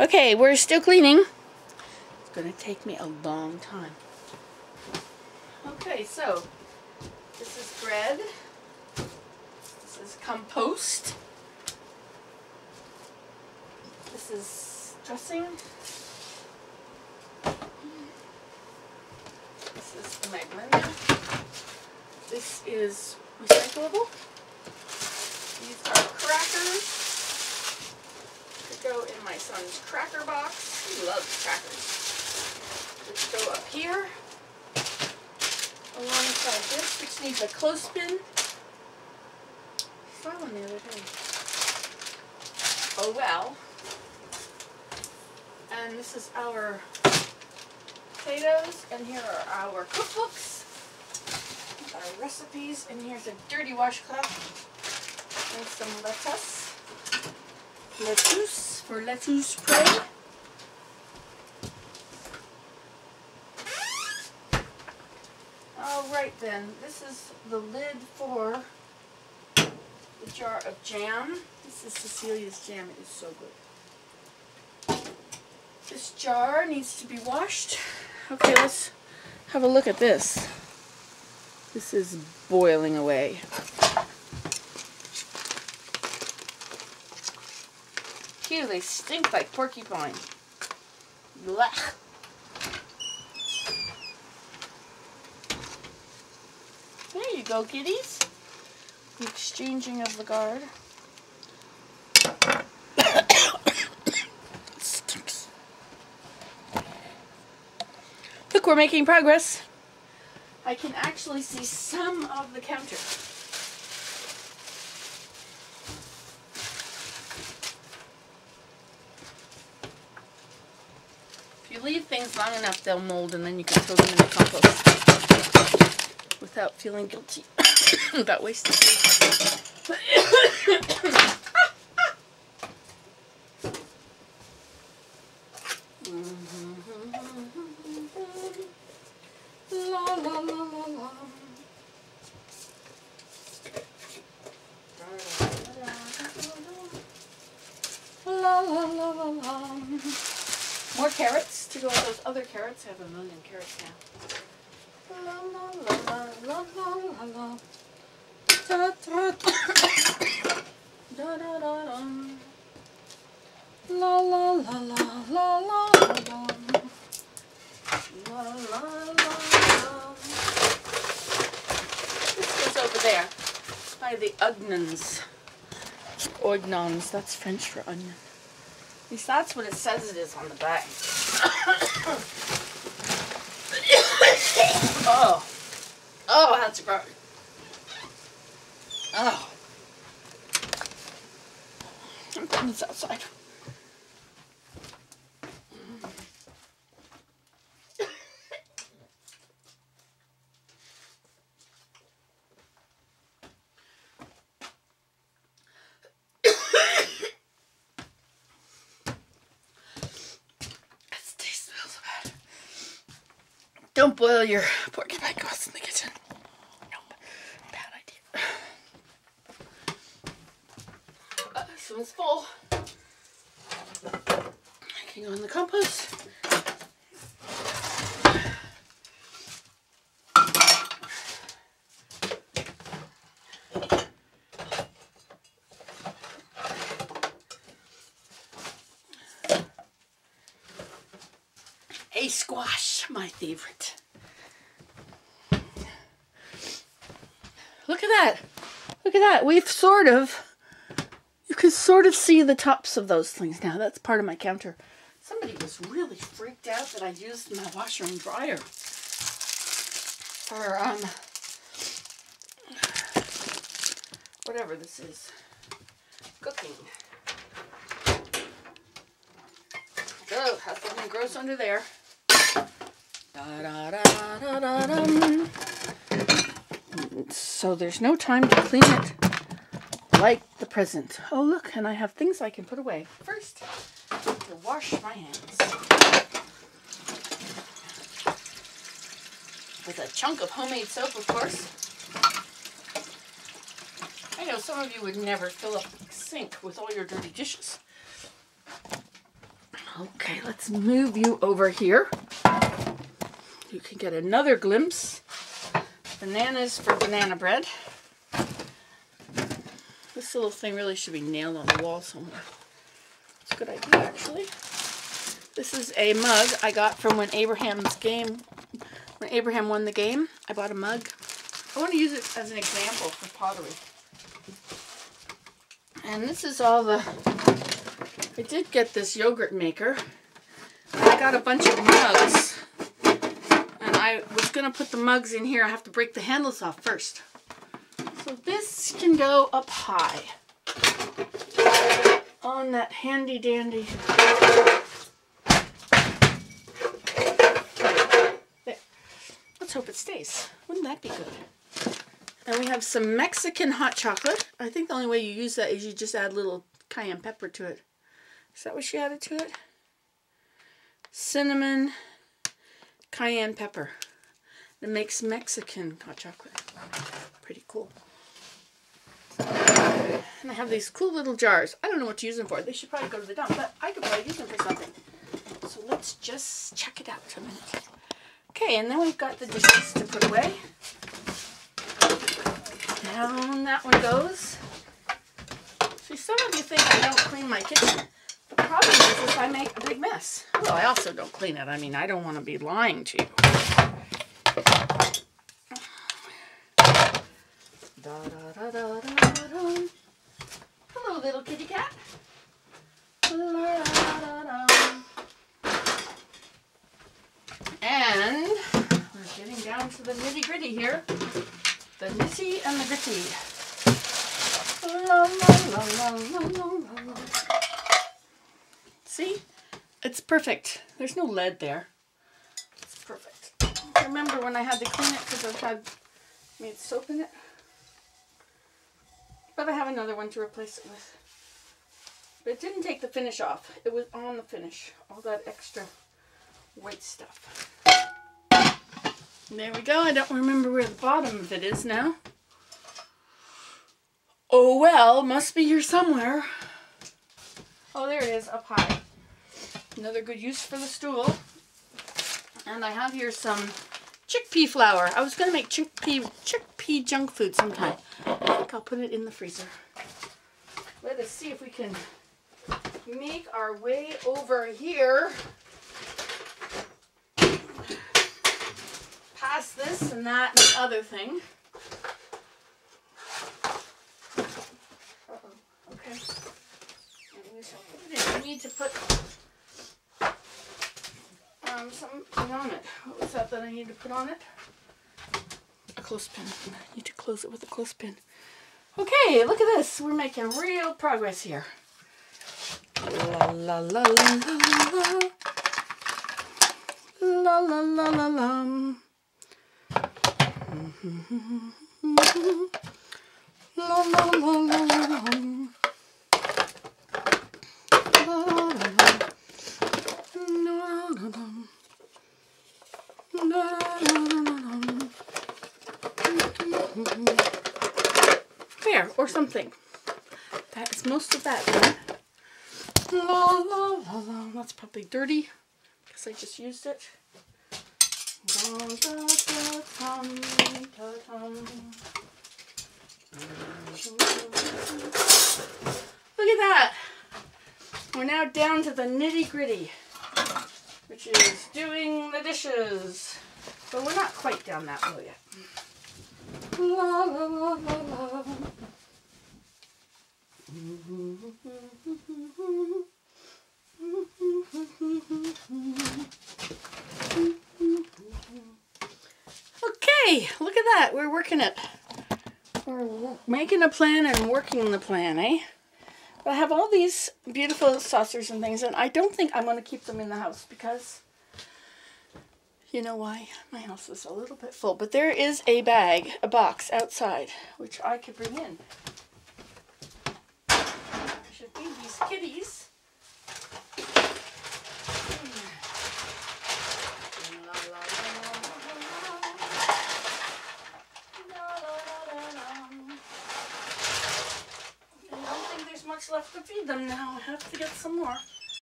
Okay, we're still cleaning. It's going to take me a long time. Okay, so this is bread. This is compost. This is dressing. This is the magnolia. This is recyclable. These are crackers to go in my son's cracker box. He loves crackers. Which go up here alongside this, which needs a clothespin. Saw one the other day. Oh well. And this is our potatoes, and here are our cookbooks, our recipes, and here's a dirty washcloth, and some lettuce, lettuce for lettuce spray. Alright then, this is the lid for the jar of jam. This is Cecilia's jam, it is so good. This jar needs to be washed. Okay, let's have a look at this. This is boiling away. They stink like porcupine. Blech. There you go, kitties. The exchanging of the guard. Stinks. Look, we're making progress. I can actually see some of the counter. You leave things long enough, they'll mold and then you can throw them in the compost without feeling guilty about wasting food. La la la la la. La la la la la. More carrots to go with those other carrots. I have a million carrots now. La la la la la la la. Da da da. Da da. La la la la la la la. La la la la. This goes over there by the Ugnans. Oignons, that's French for onion. At least that's what it says it is on the back. oh. Oh, that's gross. Oh. I'm putting this outside. This taste smells so bad. Don't boil your porcupine grass in the kitchen. No, bad idea. Uh, this one's full. Go in the compost. A my favorite. Look at that. Look at that. We've sort of, you can sort of see the tops of those things now. That's part of my counter. Somebody was really freaked out that I used my washer and dryer for, um, whatever this is, cooking. Oh, has something gross under there. Da, da, da, da, da, dum. So there's no time to clean it like the present. Oh look, and I have things I can put away. First, to wash my hands. With a chunk of homemade soap, of course. I know some of you would never fill up the sink with all your dirty dishes. Okay, let's move you over here. You can get another glimpse. Bananas for banana bread. This little thing really should be nailed on the wall somewhere. It's a good idea, actually. This is a mug I got from when Abraham's game, when Abraham won the game. I bought a mug. I want to use it as an example for pottery. And this is all the, I did get this yogurt maker. I got a bunch of mugs. I was going to put the mugs in here. I have to break the handles off first. So this can go up high on that handy dandy. There. Let's hope it stays. Wouldn't that be good? And we have some Mexican hot chocolate. I think the only way you use that is you just add a little cayenne pepper to it. Is that what she added to it? Cinnamon, cayenne pepper. It makes Mexican hot chocolate. Pretty cool. And I have these cool little jars. I don't know what to use them for. They should probably go to the dump, but I could probably use them for something. So let's just check it out for a minute. Okay, and then we've got the dishes to put away. Down that one goes. See, some of you think I don't clean my kitchen. The problem is, is I make a big mess. Well, I also don't clean it. I mean, I don't want to be lying to you. Da, da, da, Hello, little kitty cat. And we're getting down to the nitty gritty here. The nitty and the gritty. La, la, la, See? It's perfect. There's no lead there. It's perfect. I remember when I had to clean it because I've had made soap in it. But I have another one to replace it with. But it didn't take the finish off. It was on the finish. All that extra white stuff. There we go. I don't remember where the bottom of it is now. Oh well, must be here somewhere. Oh, there it is, up high. Another good use for the stool. And I have here some chickpea flour. I was going to make chickpea, chickpea junk food sometime. I think I'll put it in the freezer. Let us see if we can make our way over here. Past this and that and the other thing. Uh-oh, okay. We need to put um, something on it. What was that that I need to put on it? A clothespin. I need to close it with a clothespin. Okay, look at this. We're making real progress here. La la la la la la la la la la La la la la la la There, or something. That is most of that. La, la, la. That's probably dirty because I just used it. Look at that. We're now down to the nitty gritty, which is doing the dishes. But we're not quite down that low yet. La, la, la. Okay, look at that. We're working it. We're making a plan and working the plan, eh? I have all these beautiful saucers and things, and I don't think I'm going to keep them in the house because you know why? My house is a little bit full. But there is a bag, a box outside, which I could bring in. I should feed these kitties. much left to feed them now. I have to get some more.